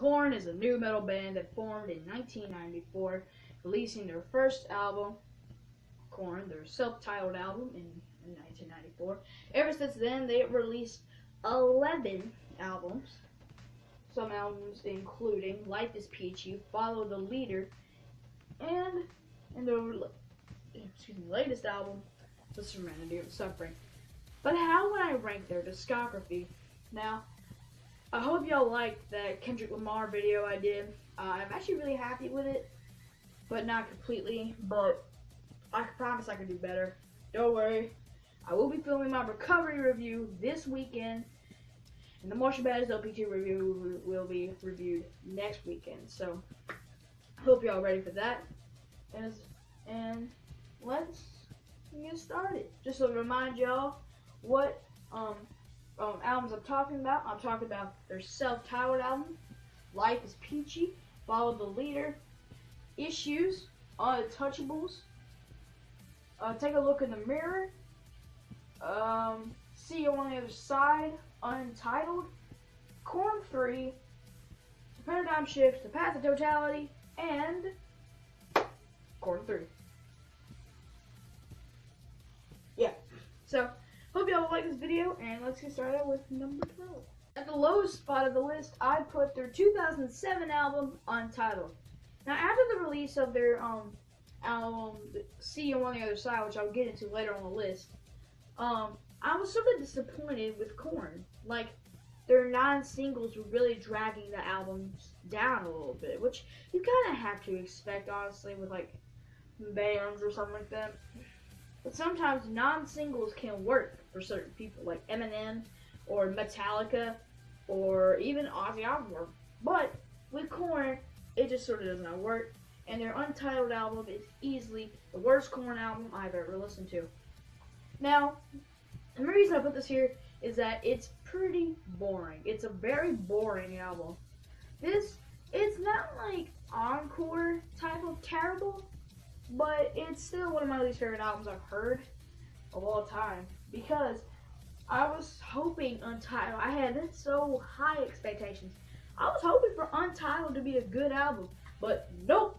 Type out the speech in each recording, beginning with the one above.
Korn is a nu metal band that formed in 1994, releasing their first album, Korn, their self-titled album in, in 1994. Ever since then, they have released 11 albums. Some albums including Life is Peachy, Follow the Leader, and and their excuse me, latest album, The Serenity of Suffering. But how would I rank their discography? Now, I hope y'all liked that Kendrick Lamar video I did. Uh, I'm actually really happy with it, but not completely. But I promise I can do better. Don't worry. I will be filming my recovery review this weekend, and the Marshall Mathers LP2 review will be reviewed next weekend. So, hope y'all ready for that. And, and let's get started. Just to remind y'all what um um, albums I'm talking about. I'm talking about their self-titled album, Life is Peachy, Follow the Leader, Issues, Untouchables, uh, Take a Look in the Mirror, um, See You on the Other Side, Untitled, Korn 3, The Paradigm Shift, The Path of Totality, and Korn 3. Yeah, so Hope y'all like this video, and let's get started with number 12. At the lowest spot of the list, I put their 2007 album, Untitled. Now, after the release of their um album, See You on the Other Side, which I'll get into later on the list, um, I was sort of disappointed with Korn. Like, their non-singles were really dragging the albums down a little bit, which you kind of have to expect, honestly, with like bands or something like that. But sometimes non-singles can work for certain people, like Eminem or Metallica or even Ozzy Osbourne. But with Korn, it just sort of does not work. And their untitled album is easily the worst Korn album I've ever listened to. Now, the reason I put this here is that it's pretty boring. It's a very boring album. This, it's not like encore type of terrible, but it's still one of my least favorite albums I've heard of all time because I was hoping Untitled. I had so high expectations. I was hoping for Untitled to be a good album, but nope.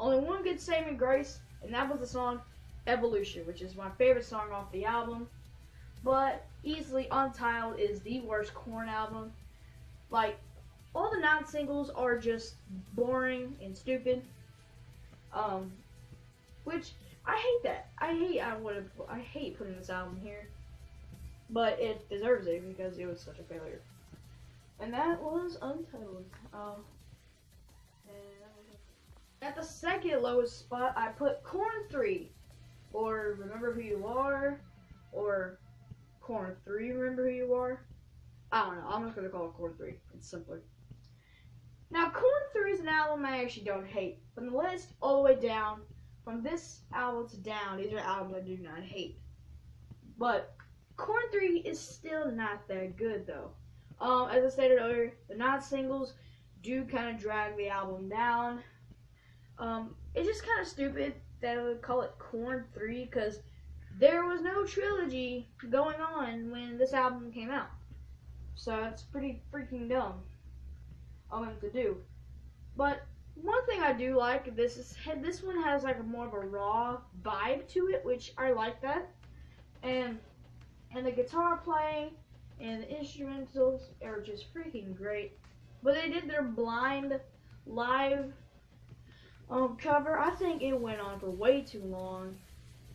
Only one good saving grace, and that was the song Evolution, which is my favorite song off the album. But easily Untitled is the worst Korn album. Like all the non-singles are just boring and stupid. Um, which I hate that. I hate I would have I hate putting this album here. But it deserves it because it was such a failure. And that was Untitled. Um, at the second lowest spot, I put Korn 3. Or Remember Who You Are. Or Korn 3, Remember Who You Are. I don't know. I'm just going to call it Korn 3. It's simpler. Now, Korn 3 is an album I actually don't hate. From the list all the way down, from this album to down, these are albums I do not hate. But Korn 3 is still not that good though. Um, as I stated earlier, the non-singles do kind of drag the album down. Um, it's just kind of stupid that I would call it Korn 3 because there was no trilogy going on when this album came out. So it's pretty freaking dumb of him to do. But one thing I do like this is this one has like a more of a raw vibe to it, which I like that. And and the guitar playing and the instrumentals are just freaking great. But they did their blind live um, cover. I think it went on for way too long.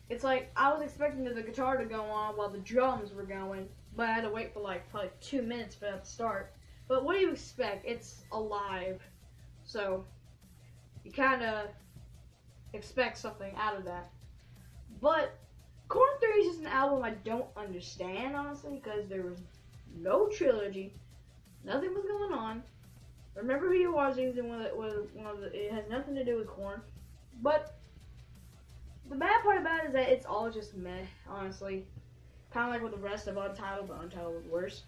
It's like I was expecting the guitar to go on while the drums were going, but I had to wait for like probably two minutes for that to start. But what do you expect? It's alive, so you kind of expect something out of that. But Korn 3 is just an album I don't understand, honestly, because there was no trilogy, nothing was going on. Remember who you are is one the, one of the, it has nothing to do with Korn, But the bad part about it is that it's all just meh, honestly. Kind of like with the rest of Untitled, but Untitled was worse.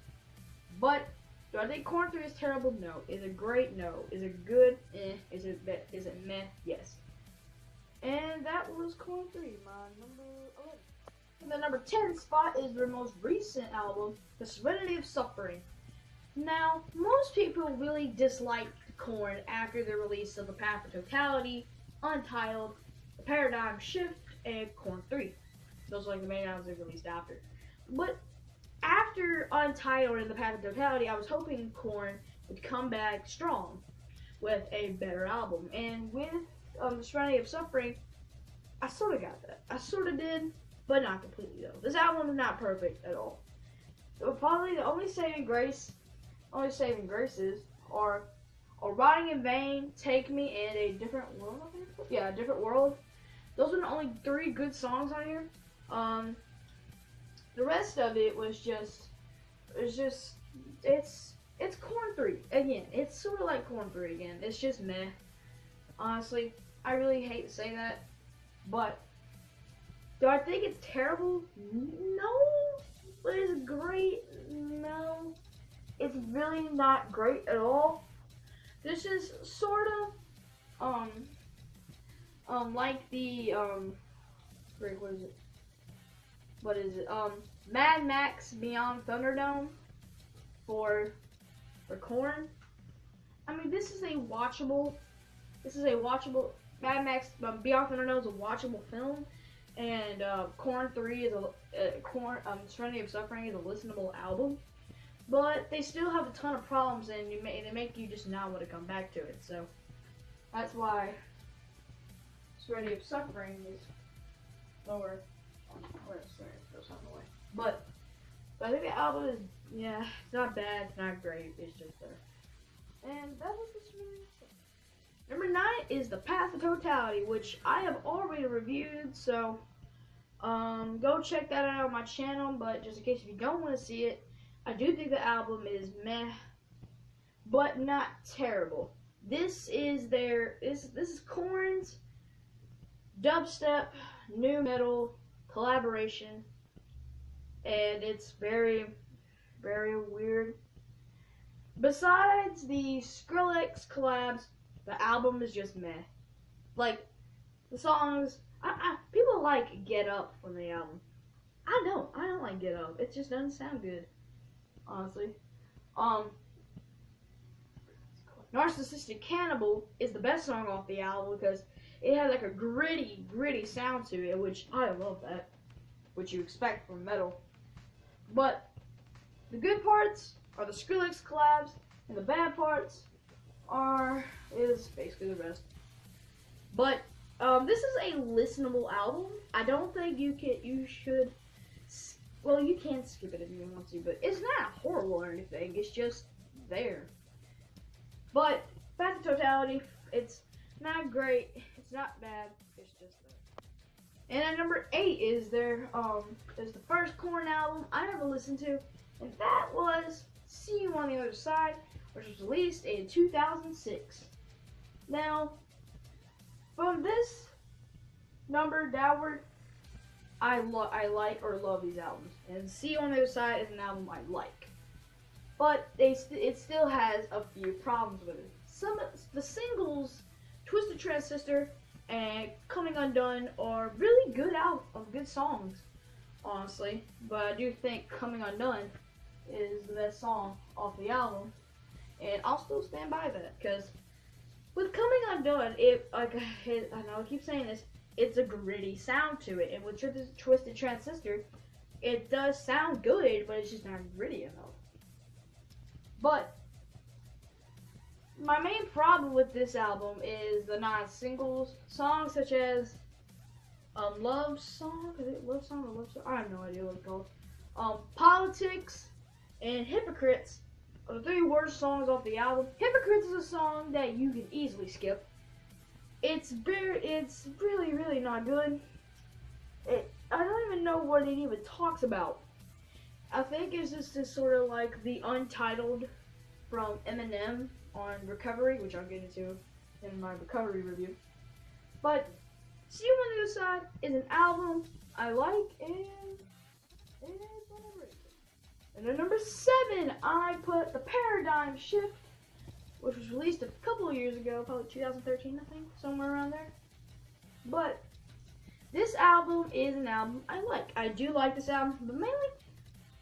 But do I think Korn 3 is terrible? No. Is it great? No. Is it good? Eh. Is it is it meh? Yes. And that was Korn 3, my number 11. And the number 10 spot is their most recent album, The Serenity of Suffering. Now, most people really disliked Korn after the release of the Path of Totality, Untitled, The Paradigm Shift, and Korn 3. Those are like the main albums they released after. But after Untitled and The Path of Totality, I was hoping Korn would come back strong with a better album. And with um, The Serenity of Suffering, I sort of got that. I sort of did, but not completely though. This album is not perfect at all. Probably the only saving grace, only saving graces are, are "Rotting in Vain," "Take Me," and "A Different World." Yeah, "A Different World." Those are the only three good songs on here. Um, the rest of it was just, it's just, it's, it's Korn three again. It's sort of like Korn three again. It's just meh. Honestly, I really hate to say that, but do I think it's terrible? No. But is it great? No. It's really not great at all. This is sort of um um like the um wait, what is it? What is it? Um Mad Max Beyond Thunderdome for for Korn. I mean this is a watchable this is a watchable Mad Max um, Beyond Thunderdome is a watchable film and uh, Korn Three is a uh, Korn um, Serenity of Suffering is a listenable album, but they still have a ton of problems, and you may, they make you just not want to come back to it. So that's why Serenity of Suffering is lower. But, but I think the album is yeah, it's not bad, it's not great, it's just there. And that was Serenity of Number nine is The Path of Totality, which I have already reviewed, so um, go check that out on my channel. But just in case if you don't want to see it, I do think the album is meh, but not terrible. This is their this this is Korn's dubstep nu metal collaboration, and it's very very weird. Besides the Skrillex collabs the album is just meh. Like the songs, I, I, people like Get Up from the album. I don't. I don't like Get Up. It just doesn't sound good, honestly. Um, Narcissistic Cannibal is the best song off the album because it has like a gritty, gritty sound to it, which I love that, which you expect from metal. But the good parts are the Skrillex collabs, and the bad parts are is basically the rest. But um, this is a listenable album. I don't think you can you should. Well, you can skip it if you want to, but it's not horrible or anything. It's just there. But back to totality, it's not great. It's not bad. It's just there. And at number eight is their um is the first Korn album I ever listened to, and that was "See You on the Other Side." which was released in 2006. Now, from this number downward, I lo- I like or love these albums, and See You on the Other Side is an album I like, but they st- it still has a few problems with it. Some the singles, Twisted Transistor and Coming Undone, are really good out of good songs, honestly. But I do think Coming Undone is the best song off the album and I'll still stand by that because with coming undone, it like I know I keep saying this, it's a gritty sound to it, and with Twisted Transistor, it does sound good, but it's just not gritty enough. But my main problem with this album is the non-singles songs such as um, Love Song, is it Love Song or Love Song? I have no idea what it's called. Um, Politics and Hypocrites are the three worst songs off the album. Hypocrites is a song that you can easily skip. It's very, it's really, really not good. It, I don't even know what it even talks about. I think it's just this sort of like the Untitled from Eminem on Recovery, which I'll get into in my Recovery review. But See You on the Other Side is an album I like and, and and at number seven, I put The Paradigm Shift, which was released a couple of years ago, probably 2013, I think, somewhere around there. But this album is an album I like. I do like this album, but mainly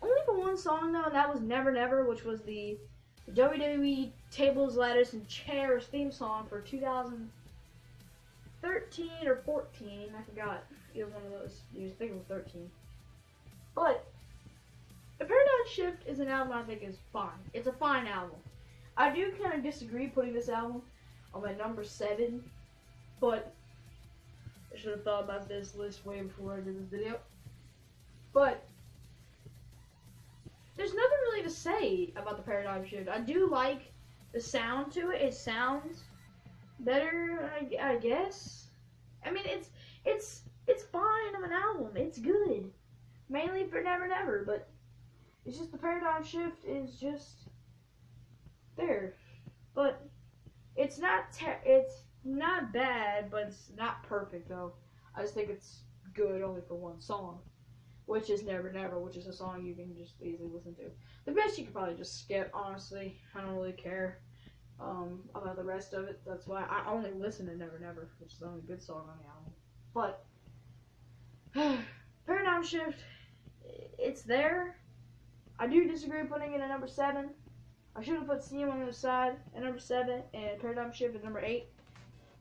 only for one song though, and that was Never Never, which was the the WWE Tables, Ladders, and Chairs theme song for 2013 or 14. I forgot. Either one of those. I think it was 13. But the Paradigm Shift is an album I think is fine. It's a fine album. I do kind of disagree putting this album on my number seven, but I should have thought about this list way before I did this video. But there's nothing really to say about the Paradigm Shift. I do like the sound to it. It sounds better, I, I guess. I mean, it's it's it's fine of an album. It's good, mainly for Never Never, but it's just the Paradigm Shift is just there. But it's not it's not bad, but it's not perfect though. I just think it's good only for one song which is Never Never, which is a song you can just easily listen to. The rest you could probably just skip, honestly. I don't really care um, about the rest of it. That's why I only listen to Never Never, which is the only good song on the album. But, Paradigm Shift, it's there. I do disagree putting it at number 7. I should have put CM on the side at number 7 and Paradigm Shift at number 8.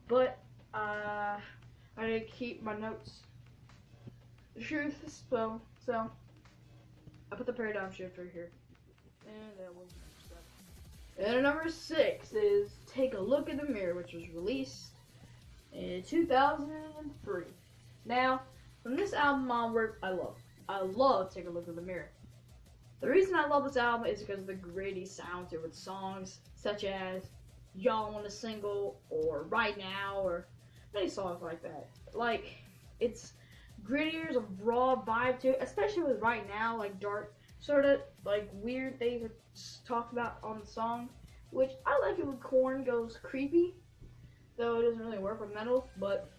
But, uh, I did keep my notes the truth is so so I put the paradigm shift right here. And that was and number six is Take a Look in the Mirror, which was released in 2003. Now, from this album onward, I love. I love Take a Look in the Mirror. The reason I love this album is because of the gritty sounds to it songs such as Y'all Want a Single or Right Now or many songs like that. Like, it's grittier, a raw vibe to it, especially with right now, like dark, sort of like weird things talked about on the song, which I like it when Korn goes creepy, though it doesn't really work with metal, but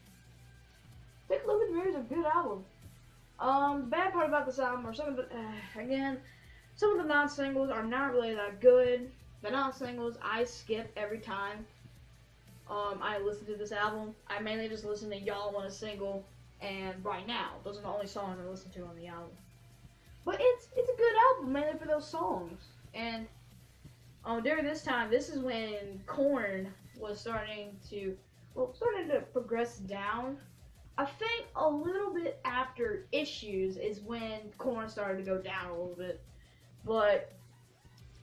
Take a Look at the Mirror is a good album. Um, the bad part about this album are some of the, uh, again, some of the non-singles are not really that good. The non-singles I skip every time um, I listen to this album. I mainly just listen to Y'all Want a Single and Right Now. Those are the only songs I listen to on the album. But it's it's a good album, mainly for those songs. And um, during this time, this is when Korn was starting to well, starting to progress down. I think a little bit after Issues is when Korn started to go down a little bit. But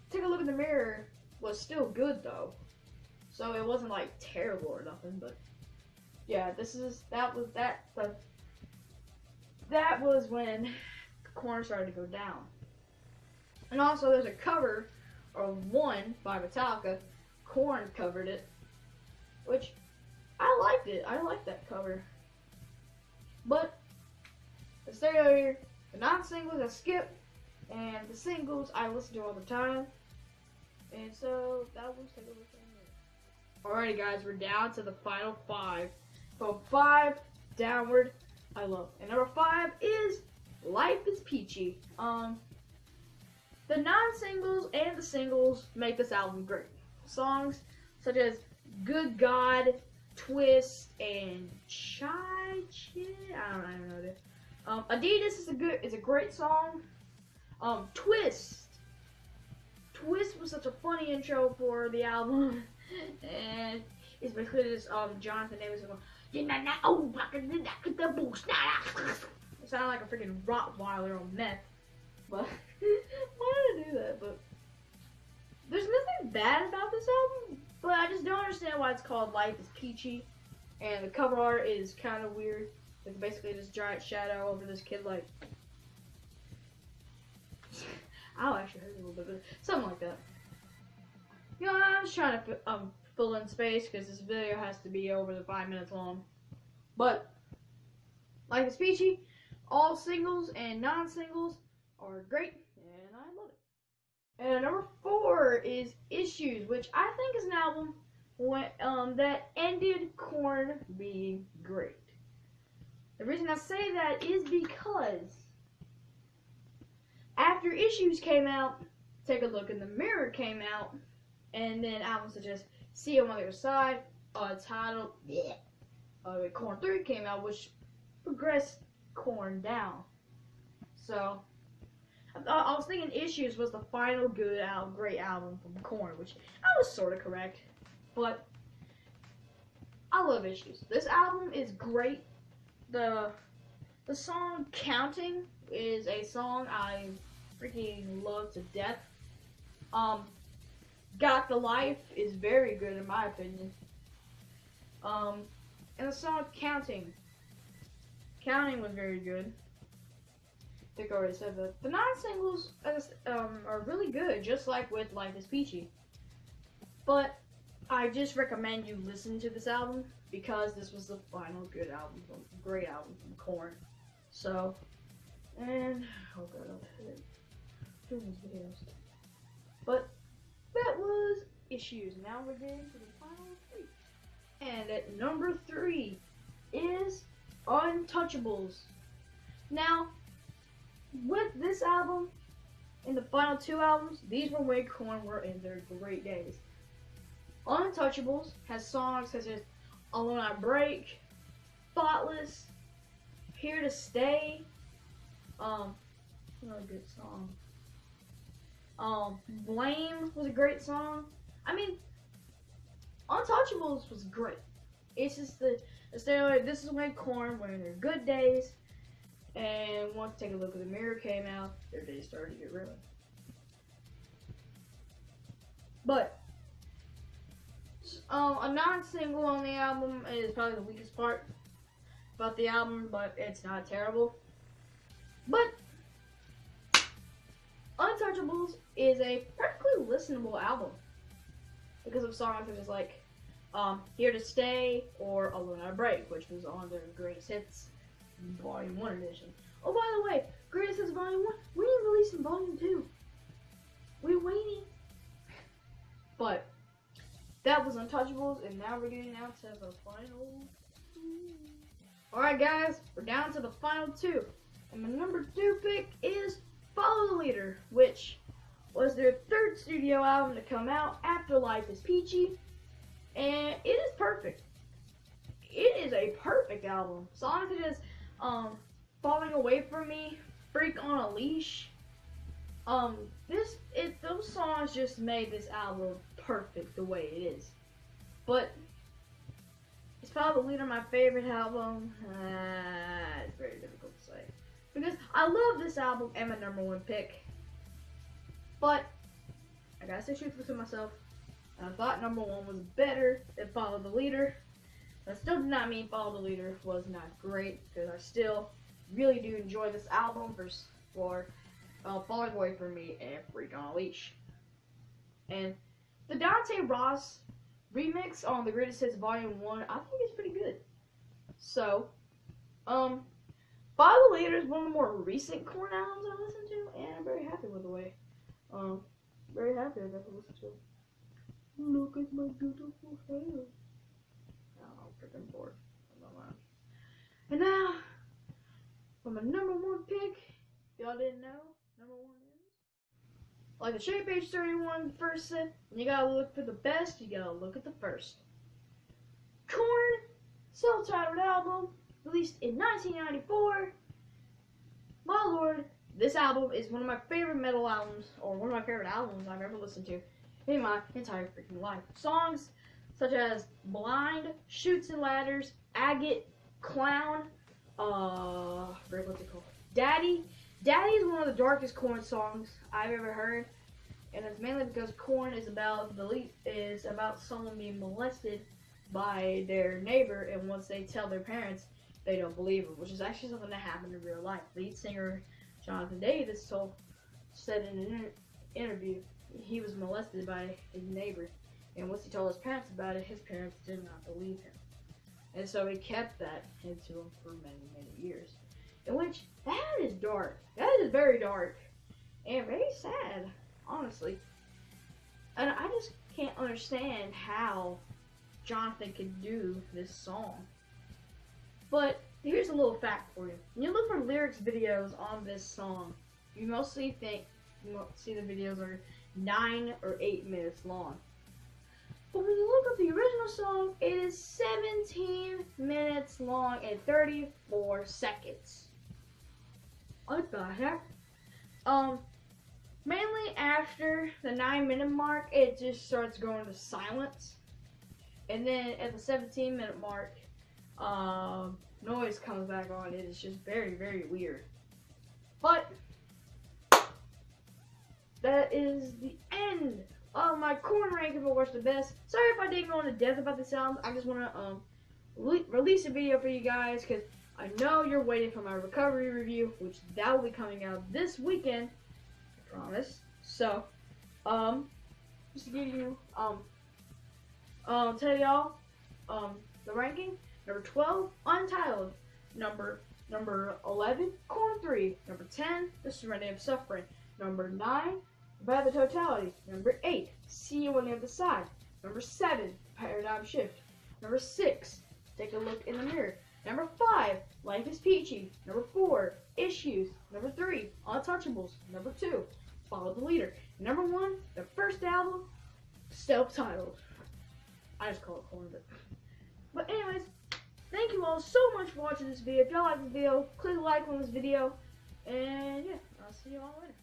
take a look in the mirror was still good though. So it wasn't like terrible or nothing, but yeah, this is that was that the that was when Korn started to go down. And also there's a cover of one by Metallica. Korn covered it. Which I liked it. I liked that cover. But the stereo here, the non-singles I skip, and the singles I listen to all the time. And so that was take a look at Alrighty guys, we're down to the final five. From five downward, I love. And number five is Life is Peachy. Um, the non-singles and the singles make this album great. Songs such as Good God, Twist, and Chai Chit. I don't, I don't know this. Um, Adidas is a good is a great song. Um, Twist. Twist was such a funny intro for the album, and it's basically this um Jonathan Davis it sounded like a freaking Rottweiler on meth. But why did I do that? But there's nothing bad about this album, but I just don't understand why it's called Life is Peachy. And the cover art is kind of weird. It's basically this giant shadow over this kid, like. I'll actually hurt a little bit, but something like that. You know, I'm just trying to um, fill in space because this video has to be over the five minutes long. But, like the Peachy, all singles and non-singles are great, and I love it. And number four is Issues, which I think is an album when, um, that ended Korn being great. The reason I say that is because after Issues came out, Take a Look in the Mirror came out, and then albums such as See You on the Other Side, Untitled, yeah, uh, Korn 3 came out, which progressed Korn down. So, I, I was thinking Issues was the final good album, great album from Korn, which I was sort of correct, but I love Issues. This album is great. The the song Counting is a song I freaking love to death. Um, Got the Life is very good in my opinion. Um, and the song Counting. Counting was very good. I think I already said that. The non-singles um, are really good, just like with Life is Peachy. But I just recommend you listen to this album because this was the final good album, from, great album from Korn. So, and oh god, doing these videos. But that was issues. Now we're getting to the final three. And at number three is Untouchables. Now, with this album and the final two albums, these were when Korn were in their great days. Untouchables has songs such as Alone I Break, Thoughtless, Here to Stay, um, another good song. Um, Blame was a great song. I mean, Untouchables was great. It's just the, the stereotype. This is when Korn were in their good days, and once Take a Look at the Mirror came out, their days started to get ruined. But um, a non-single on the album is probably the weakest part about the album, but it's not terrible. But Untouchables is a perfectly listenable album because of songs like um, Here to Stay or Alone I Break, which was on their Greatest Hits Volume 1 edition. Oh, by the way, Greatest Hits Volume 1, we didn't release in Volume 2. We're waiting. But that was Untouchables, and now we're getting down to the final Alright, guys, we're down to the final two. And my number two pick is Follow the Leader, which was their third studio album to come out after Life is Peachy. And it is perfect. It is a perfect album. Such as um, Falling Away From Me, Freak on a Leash. Um, this it those songs just made this album perfect the way it is. But it's Follow the Leader my favorite album? Uh, it's very difficult. Because I love this album and my number one pick. But I gotta say truthful to myself. I thought number one was better than Follow the Leader. That still did not mean Follow the Leader was not great because I still really do enjoy this album for, for uh, Away From Me and Freak on a Leash. And the Dante Ross remix on the Greatest Hits Volume 1, I think is pretty good. So, um, Follow the Leader is one of the more recent Korn albums I listened to, and I'm very happy with the way. Um, very happy I got to listen to. Look at my beautiful hair. Oh, freaking bored. And now, for my number one pick, y'all didn't know, number one is. like the Shape Page 31 first said, you gotta look for the best, you gotta look at the first. Korn, self-titled album, released in 1994. My lord, this album is one of my favorite metal albums, or one of my favorite albums I've ever listened to in my entire freaking life. Songs such as Blind, Chutes and Ladders, Agate, Clown, uh, what's it called, Daddy, Daddy is one of the darkest Korn songs I've ever heard, and it's mainly because Korn is about the is about someone being molested by their neighbor, and once they tell their parents, they don't believe them, which is actually something that happened in real life. Lead singer Jonathan Davis told said in an interview he was molested by his neighbor, and once he told his parents about it, his parents did not believe him, and so he kept that into him for many many years. In which that is dark. That is very dark and very sad, honestly. And I just can't understand how Jonathan could do this song. But here's a little fact for you. When you look for lyrics videos on this song, you mostly think you see the videos are nine or eight minutes long. But when you look up the original song, it is 17 minutes long and 34 seconds. What the heck? Um, mainly after the nine minute mark, it just starts going to silence, and then at the 17 minute mark, um, noise comes back on. It is just very very weird. But that is the end of my Korn ranking for what's the best. Sorry if I didn't go into depth about the sounds. I just want to um release a video for you guys because I know you're waiting for my recovery review, which that will be coming out this weekend. I promise. So, um, just to give you um um tell y'all um the ranking number 12 untitled number number 11 Korn 3 number 10 the serenity of suffering number 9 by the totality. Number eight, see you on the other side. Number seven, paradigm shift. Number six, take a look in the mirror. Number five, life is peachy. Number four, issues. Number three, untouchables. Number two, follow the leader. Number one, the first album, self-titled. I just call it Korn, but but anyways, thank you all so much for watching this video. If y'all like the video, click like on this video, and yeah, I'll see you all later.